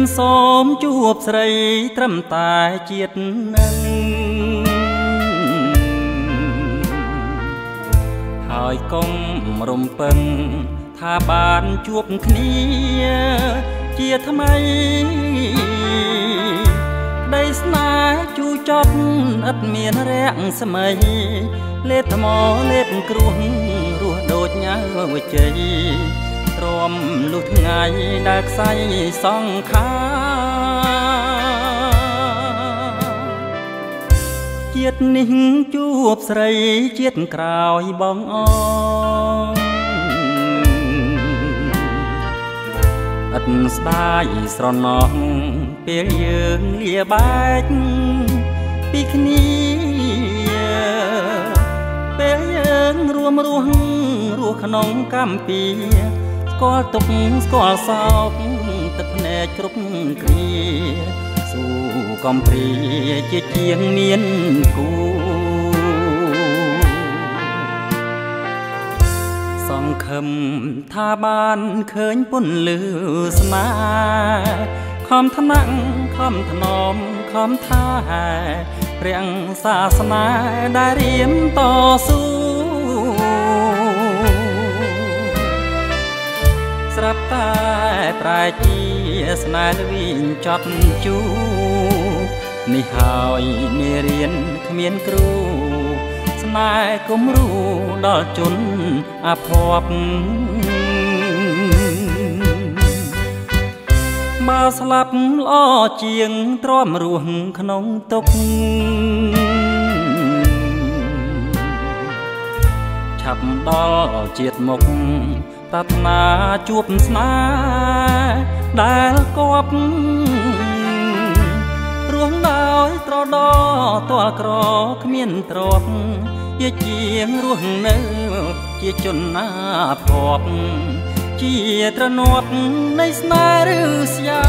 មសូមជួបស្រីត្រឹមតែជាតិនឹងហើយកុំរំពឹងថាបានជួបគ្នាជាថ្មីក្តីស្នេហ៍ជូចត់ឥតមានរាក់ស្មៃលេបថ្មលេបគ្រោះរស់ដូចញ៉ៅវិជ័យ ទ្រាំលុះថ្ងៃដែលខ្សែសង្ខាជាតិនេះជួបស្រីជាតិក្រោយបងអឥតស្ដាយស្រណោះពេលយើងលាបែកពីគ្នាពេលយើងរួមរស់រស់ក្នុងកម្ពី ស្គាល់ទុកស្គាល់សោកទឹកភ្នែកគ្រប់គ្រាស៊ូកំព្រាជាជាងមានគូសង្ឃឹមថាបានឃើញពន្លឺស្នេហ៍ខំថ្នាក់ខំថ្នមខំថាព្រះសាសនាដែលរៀមតស៊ូ ប់តែប្រែជាស្នេហ៍វិញចត់ជូនេះហើយមេរៀនគ្មានគ្រូស្នេហ៍គំរូដល់ជនអភ័ព្វបើស្លាប់ល្អជាងទ្រាំរស់ក្នុងទុកឆាប់ដល់ជាតិមុខ ប្រាថ្នាជួបស្នេហ៍ដែលគប់រស់ដោយត្រដោទាល់ក្រគ្មានទ្រពជាជាងរស់នៅ ជាជនណាភ័ព្វជាត្រណប់នៃស្នេហ៍ឬស្យា